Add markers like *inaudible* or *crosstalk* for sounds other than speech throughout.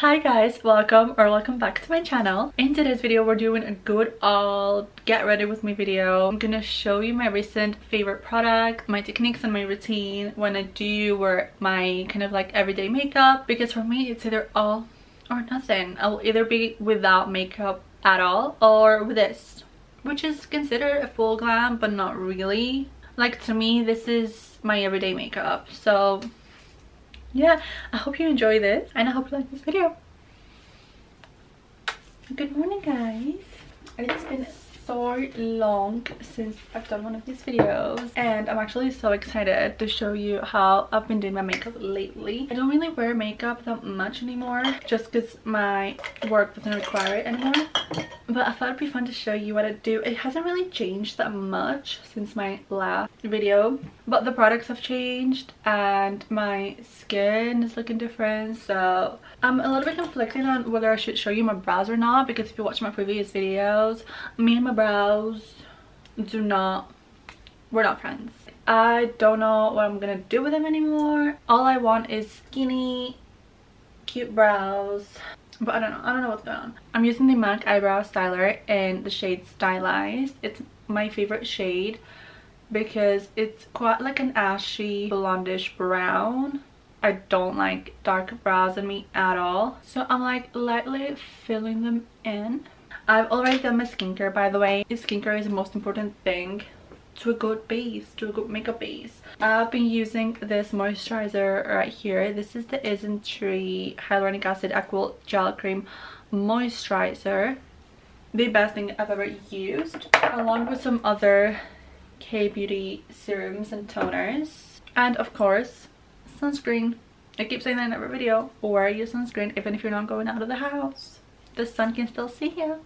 Hi guys, welcome or welcome back to my channel. In today's video, we're doing a good all get ready with me video. I'm gonna show you my recent favorite product, my techniques and my routine when I do wear my kind of like everyday makeup because for me it's either all or nothing. I'll either be without makeup at all or with this which is considered a full glam but not really. Like to me this is my everyday makeup so yeah i hope you enjoy this and i hope you like this video. Good morning guys. It's been so long since I've done one of these videos and I'm actually so excited to show you how I've been doing my makeup lately. I don't really wear makeup that much anymore just because my work doesn't require it anymore but I thought it'd be fun to show you what I do. It hasn't really changed that much since my last video but the products have changed and my skin is looking different. So I'm a little bit conflicted on whether I should show you my brows or not because if you watch my previous videos me and my brows do not we're not friends. I don't know what i'm gonna do with them anymore. All i want is skinny cute brows but i don't know i don't know what's going on i'm using the mac eyebrow styler in the shade stylized it's my favorite shade because it's quite like an ashy blondish brown I don't like dark brows in me at all. So I'm like lightly filling them in. I've already done my skincare by the way. Skincare is the most important thing to a good base, to a good makeup base. I've been using this moisturizer right here. This is the Isntree Hyaluronic Acid Aqua Gel Cream Moisturizer. The best thing I've ever used. Along with some other K-Beauty serums and toners. And of course, sunscreen. I keep saying that in every video. Wear your sunscreen even if you're not going out of the house. The sun can still see you.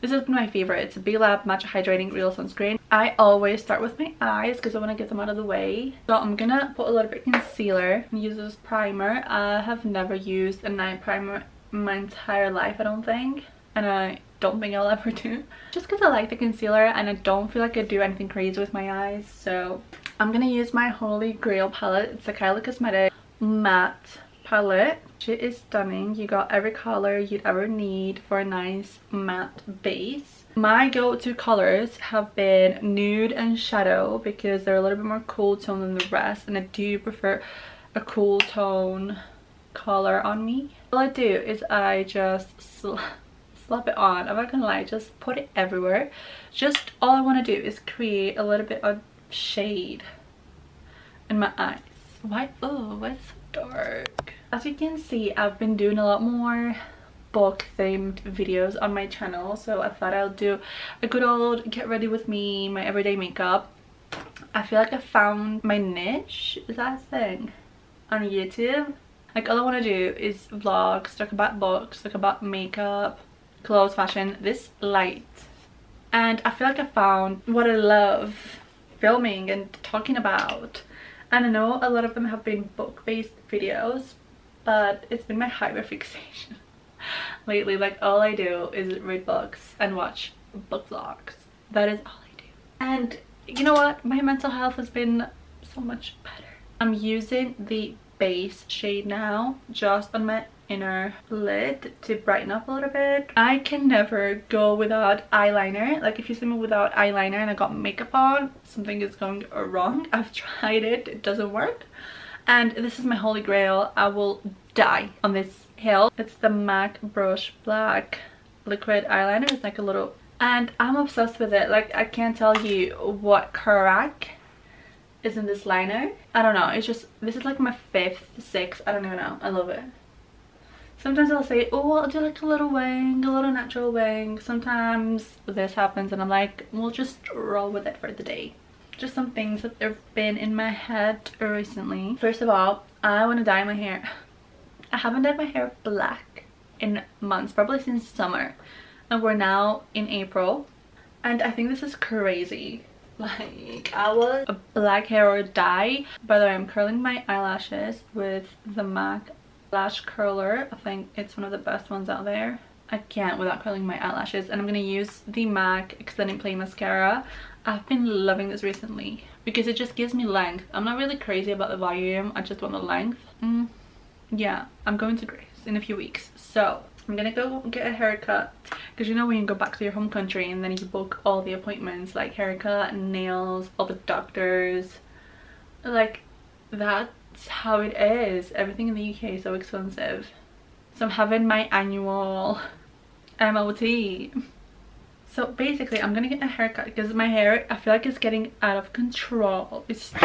This is my favorite. It's a B-Lab Matcha Hydrating Real Sunscreen. I always start with my eyes because I want to get them out of the way. So I'm gonna put a little bit of concealer and use this primer. I have never used an eye primer my entire life, I don't think. And I don't think I'll *laughs* ever do. Just because I like the concealer and I don't feel like I do anything crazy with my eyes. So I'm gonna use my Holy Grail palette. It's a Kylie Cosmetics matte palette. It is stunning. You got every color you'd ever need for a nice matte base. My go-to colors have been nude and shadow because they're a little bit more cool tone than the rest and I do prefer a cool tone color on me. All I do is I just sl slap it on. I'm not gonna lie, just put it everywhere. Just all I want to do is create a little bit of shade in my eyes. Why? Oh, it so dark? As you can see, I've been doing a lot more book themed videos on my channel so I thought I'll do a good old get ready with me my everyday makeup. I feel like I found my niche. Is that a thing? On YouTube? Like all I want to do is vlogs talk about books talk about makeup clothes fashion this light. And I feel like I found what I love filming and talking about and I know a lot of them have been book-based videos but it's been my hyperfixation *laughs* lately. Like all I do is read books and watch book vlogs. That is all I do. And you know what? My mental health has been so much better. I'm using the base shade now just on my inner lid to brighten up a little bit. I can never go without eyeliner. Like if you see me without eyeliner and I got makeup on something is going wrong. *laughs* I've tried it. It doesn't work. And this is my holy grail. I will die on this hill. It's the mac brush black liquid eyeliner. It's like a little and i'm obsessed with it. Like i can't tell you what crack is in this liner. I don't know. It's just this is like my fifth sixth i don't even know. I love it sometimes i'll say oh i'll do like a little wing a little natural wing sometimes this happens and i'm like we'll just roll with it for the day just some things that have been in my head recently. First of all, I want to dye my hair. I haven't dyed my hair black in months, probably since summer. And we're now in April. And I think this is crazy. *laughs* Like, I was a black hair or dye. By the way, I'm curling my eyelashes with the MAC Lash Curler. I think it's one of the best ones out there. I can't without curling my eyelashes. And I'm going to use the MAC Extended Play Mascara. I've been loving this recently because it just gives me length. I'm not really crazy about the volume. I just want the length. Mm, yeah, I'm going to Greece. in a few weeks. So I'm gonna go get a haircut because you know when you go back to your home country and then you book all the appointments like haircut, nails, all the doctors. Like that's how it is. Everything in the UK is so expensive. So I'm having my annual MOT. So basically I'm gonna get a haircut because my hair I feel like it's getting out of control. It's *laughs*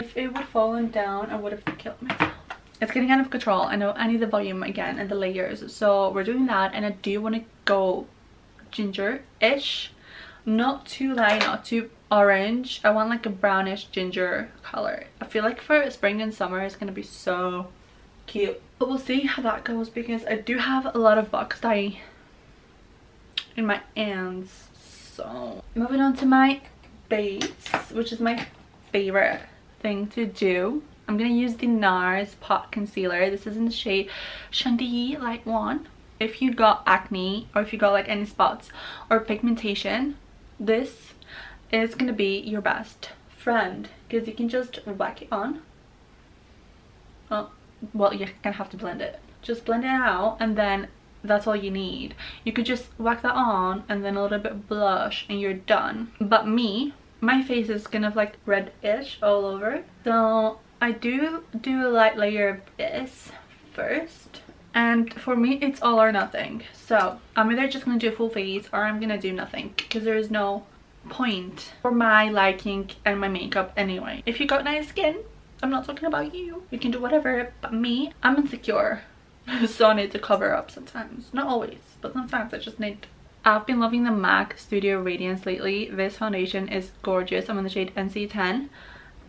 if it would fallen down I would have killed myself. It's getting out of control. I know I need the volume again and the layers. So we're doing that and I do want to go ginger-ish. Not too light, not too orange. I want like a brownish ginger color. I feel like for spring and summer it's to be so cute. But we'll see how that goes because I do have a lot of box dye in my hands. So moving on to my base, which is my favorite thing to do. I'm to use the NARS Pot Concealer. This is in the shade Chantilly Light 1. If you got acne or if you got like any spots or pigmentation, this is to be your best friend because you can just whack it on. Oh, well, you're to have to blend it. Just blend it out and then that's all you need. You could just whack that on and then a little bit blush and you're done. But me, my face is kind of like reddish all over. So I do do a light layer of this first. And for me, it's all or nothing. So I'm either just to do a full face or I'm to do nothing because there is no point for my liking and my makeup anyway. If you got nice skin, I'm not talking about you. You can do whatever. But me, I'm insecure. *laughs* so I need to cover up sometimes. Not always, but sometimes I just need I've been loving the MAC Studio Radiance lately. This foundation is gorgeous. I'm in the shade NC10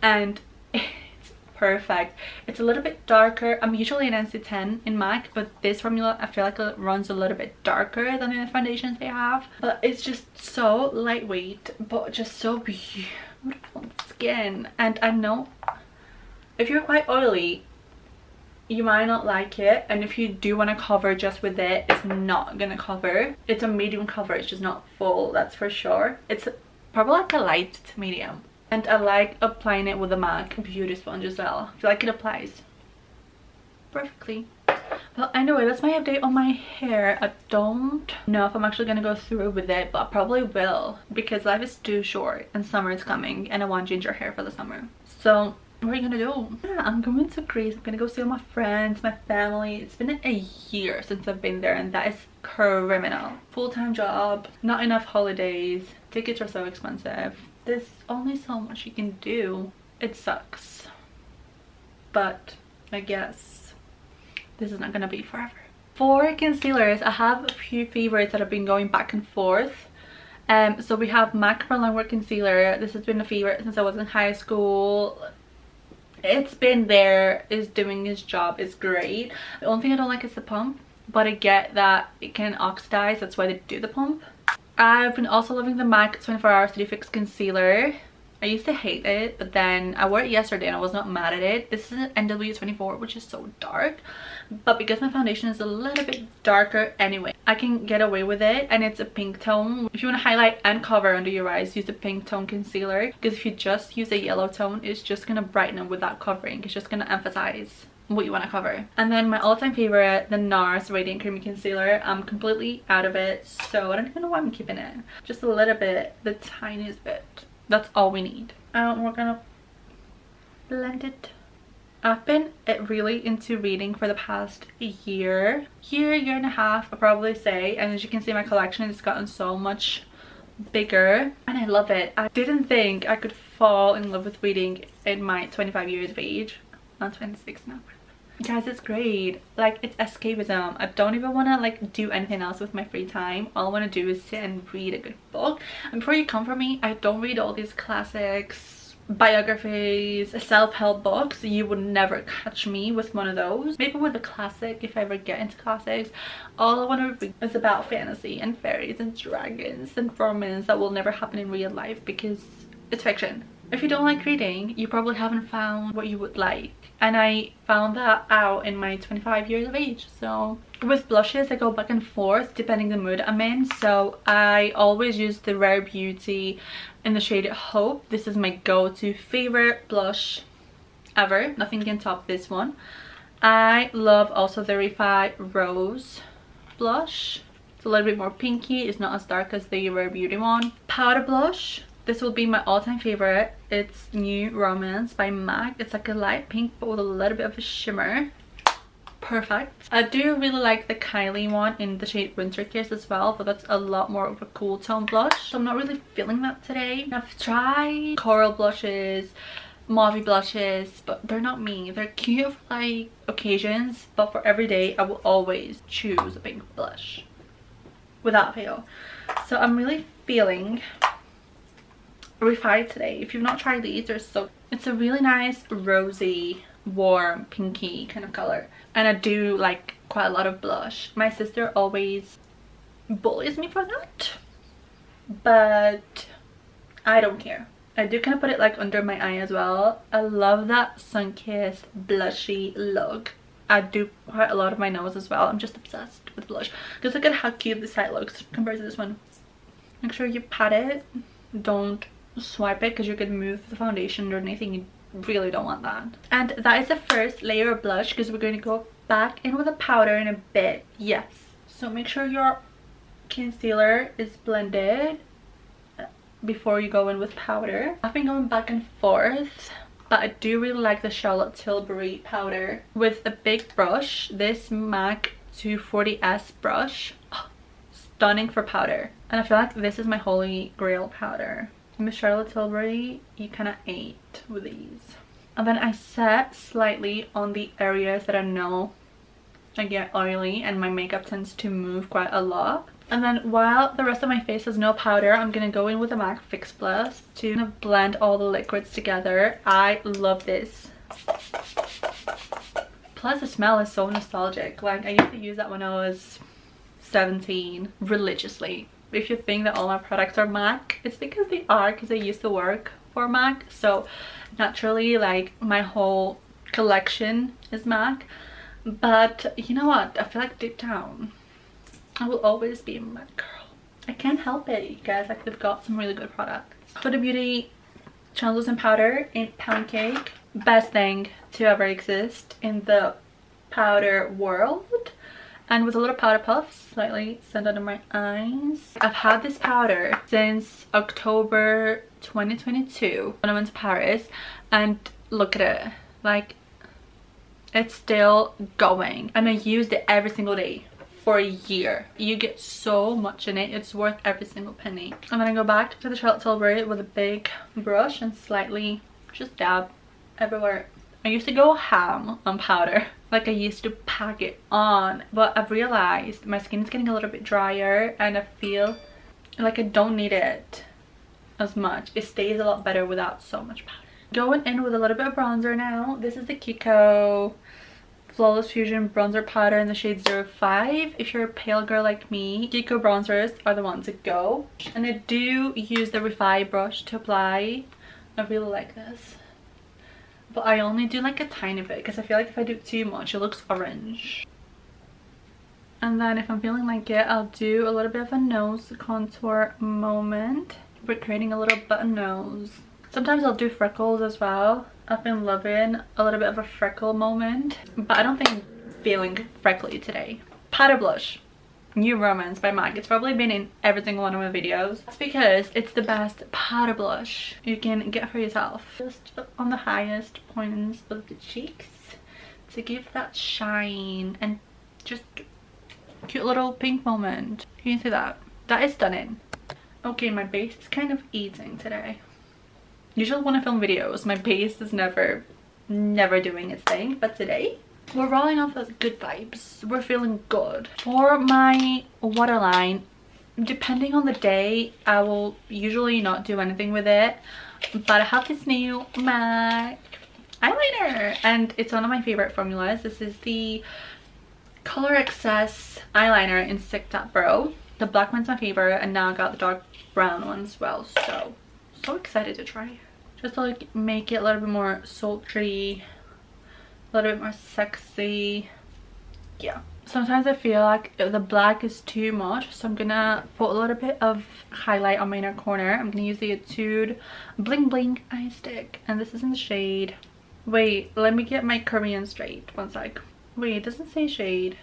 and *laughs* perfect. It's a little bit darker. I'm usually an NC10 in MAC, but this formula I feel like it runs a little bit darker than the foundations they have. But it's just so lightweight, but just so beautiful on skin. And I know if you're quite oily, you might not like it and if you do want to cover just with it it's not gonna cover it's a medium cover it's just not full that's for sure it's probably like a light to medium and I like applying it with a MAC beauty sponge as well. I feel like it applies perfectly. Well, anyway, that's my update on my hair. I don't know if I'm actually going to go through with it, but I probably will because life is too short and summer is coming and I want ginger hair for the summer. So what are you gonna do? Yeah, I'm going to Greece. I'm gonna go see all my friends, my family. It's been a year since I've been there and that is criminal. Full-time job, not enough holidays, tickets are so expensive there's only so much you can do. It sucks. But I guess this is not gonna be forever. For concealers, I have a few favorites that have been going back and forth. Um, so we have MAC Pro Longwear Concealer. This has been a favorite since I was in high school. It's been there, is doing its job, it's great. The only thing I don't like is the pump, but I get that it can oxidize, that's why they do the pump. I've been also loving the MAC 24 Hour City Fix Concealer. I used to hate it, but then I wore it yesterday and I was not mad at it. This is an NW24, which is so dark. But because my foundation is a little bit darker anyway, I can get away with it. And it's a pink tone. If you want to highlight and cover under your eyes, use a pink tone concealer. Because if you just use a yellow tone, it's just going to brighten it without covering. It's just going to emphasize what you want to cover. And then my all-time favorite, the NARS Radiant Creamy Concealer. I'm completely out of it, so I don't even know why I'm keeping it. Just a little bit, the tiniest bit. That's all we need. And we're gonna blend it. I've been really into reading for the past year, year, year and a half, I'll probably say. And as you can see, my collection has gotten so much bigger and I love it. I didn't think I could fall in love with reading in my 25 years of age. I'm 26 now. Guys it's great. Like it's escapism. I don't even want to like do anything else with my free time. All i want to do is sit and read a good book. And before you come for me i don't read all these classics biographies self-help books. You would never catch me with one of those. Maybe with a classic if i ever get into classics. All i want to read is about fantasy and fairies and dragons and romance that will never happen in real life because it's fiction if you don't like reading you probably haven't found what you would like and I found that out in my 25 years of age so with blushes I go back and forth depending the mood I'm in so I always use the Rare Beauty in the shade Hope this is my go-to favorite blush ever. Nothing can top this one. I love also the Refy Rose blush. It's a little bit more pinky. It's not as dark as the Rare Beauty one. Powder blush. This will be my all-time favorite. It's New Romance by MAC. It's like a light pink but with a little bit of a shimmer. Perfect. I do really like the Kylie one in the shade Winter Kiss as well, but that's a lot more of a cool tone blush. So I'm not really feeling that today. I've tried coral blushes, mauve blushes but they're not me they're cute for like occasions but for every day i will always choose a pink blush without fail so i'm really feeling Refy today if you've not tried these they're so it's a really nice rosy warm pinky kind of color and i do like quite a lot of blush my sister always bullies me for that but i don't care I do kind of put it like under my eye as well. I love that sun-kissed blushy look. I do quite a lot of my nose as well. I'm just obsessed with blush. Just look at how cute this side looks compared to this one. Make sure you pat it. Don't swipe it because you could move the foundation or anything. You really don't want that. And that is the first layer of blush because we're going to go back in with a powder in a bit. Yes. So make sure your concealer is blended uh, before you go in with powder. I've been going back and forth but I do really like the Charlotte Tilbury powder with a big brush. This MAC 240S brush. Oh, stunning for powder. And I feel like this is my holy grail powder. Miss Charlotte Tilbury, you kind of ate with these. And then I set slightly on the areas that I know I get oily and my makeup tends to move quite a lot. And then while the rest of my face has no powder, I'm going to go in with a MAC Fix Plus to kind of blend all the liquids together. I love this. Plus the smell is so nostalgic. Like I used to use that when I was 17 religiously. If you think that all my products are MAC, it's because they are because I used to work for MAC. So naturally like my whole collection is MAC. But you know what? I feel like deep down I will always be a MAC girl. I can't help it, you guys. Like, they've got some really good products. Huda Beauty translucent powder in Pound Cake. Best thing to ever exist in the powder world. And with a little powder puff, slightly sent under my eyes. I've had this powder since October 2022 when I went to Paris. And look at it. Like, it's still going. And I used it every single day for a year. You get so much in it. It's worth every single penny. And then I go back to the Charlotte Tilbury with a big brush and slightly just dab everywhere. I used to go ham on powder. Like I used to pack it on. But I've realized my skin is getting a little bit drier and I feel like I don't need it as much. It stays a lot better without so much powder. Going in with a little bit of bronzer now. This is the Kiko Flawless Fusion Bronzer Powder in the shade 05. If you're a pale girl like me, Kiko bronzers are the ones to go. And I do use the Refy brush to apply. I really like this. But I only do like a tiny bit because I feel like if I do too much, it looks orange. And then if I'm feeling like it, I'll do a little bit of a nose contour moment. We're creating a little button nose. Sometimes I'll do freckles as well. I've been loving a little bit of a freckle moment, but I don't think I'm feeling freckly today. Powder blush. New Romance by MAC. It's probably been in every single one of my videos. That's because it's the best powder blush you can get for yourself. Just on the highest points of the cheeks to give that shine and just cute little pink moment. You see that. That is stunning. Okay, my base is kind of eating today. Usually when I film videos, my base is never, never doing its thing. But today, we're rolling off those good vibes. We're feeling good. For my waterline, depending on the day, I will usually not do anything with it. But I have this new MAC eyeliner. And it's one of my favorite formulas. This is the Color Excess eyeliner in Sick That Brow. The black one's my favorite and now I got the dark brown one as well. So so excited to try just to like make it a little bit more sultry a little bit more sexy yeah sometimes i feel like the black is too much so i'm gonna put a little bit of highlight on my inner corner i'm gonna use the etude bling bling eye stick and this is in the shade Wait, let me get my Korean straight. One sec. Wait, it doesn't say shade.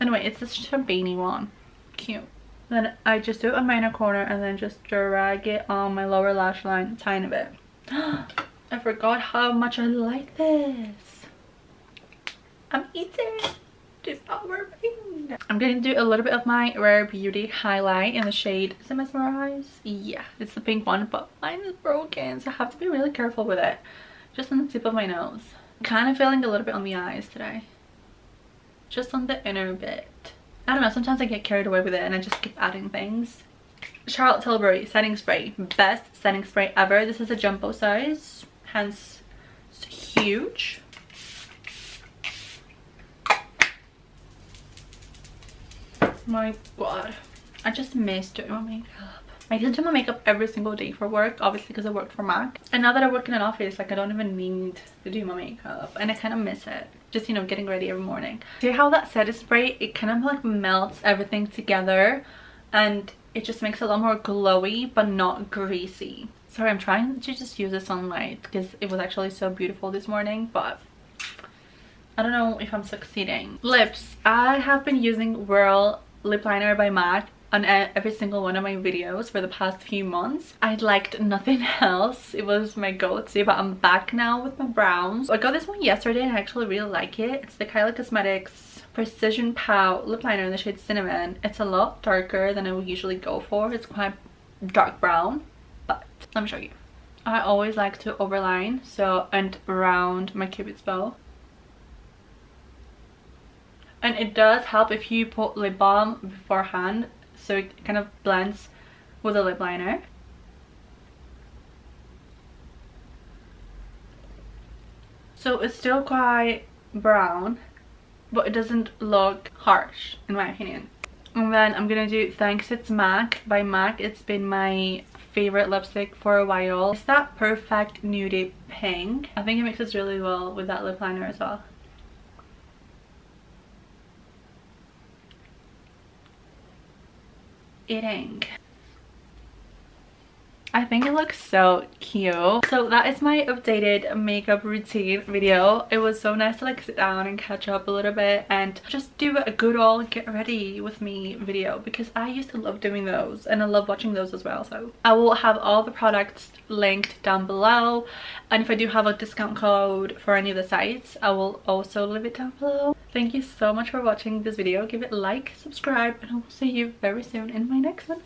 Anyway, it's this champagne one. Cute. Then I just do it on my inner corner and then just drag it on my lower lash line a tiny bit. *gasps* I forgot how much I like this. I'm eating. Not working. I'm going to do a little bit of my Rare Beauty highlight in the shade, is Mesmerize? Yeah, it's the pink one, but mine is broken, so I have to be really careful with it. Just on the tip of my nose. kind of feeling a little bit on the eyes today. Just on the inner bit. I don't know, sometimes I get carried away with it and I just keep adding things. Charlotte Tilbury setting spray. Best setting spray ever. This is a jumbo size, hence it's huge. My god. I just miss doing my makeup. I used to do my makeup every single day for work, obviously because I worked for MAC. And now that I work in an office, like I don't even need to do my makeup. And I kind of miss it. Just, you know, getting ready every morning. See how that set setting spray, it kind of like melts everything together. And it just makes it a lot more glowy, but not greasy. Sorry, I'm trying to just use the sunlight because it was actually so beautiful this morning. But I don't know if I'm succeeding. Lips. I have been using Whirl lip liner by MAC on every single one of my videos for the past few months. I liked nothing *laughs* else. It was my go-to, but I'm back now with my browns. I got this one yesterday and I actually really like it. It's the Kylie Cosmetics Precision Pout lip liner in the shade Cinnamon. It's a lot darker than I would usually go for. It's quite dark brown, but let me show you. I always like to overline so and round my cupid's bow and it does help if you put lip balm beforehand so it kind of blends with the lip liner. So it's still quite brown, but it doesn't look harsh in my opinion. And then I'm gonna do Thanks It's MAC by MAC. It's been my favorite lipstick for a while. It's that perfect nudie pink. I think it mixes really well with that lip liner as well. Eating. Think it looks so cute. So that is my updated makeup routine video. It was so nice to like sit down and catch up a little bit and just do a good old get ready with me video because I used to love doing those and I love watching those as well. So I will have all the products linked down below and if I do have a discount code for any of the sites I will also leave it down below. Thank you so much for watching this video. Give it a like, subscribe and I will see you very soon in my next one.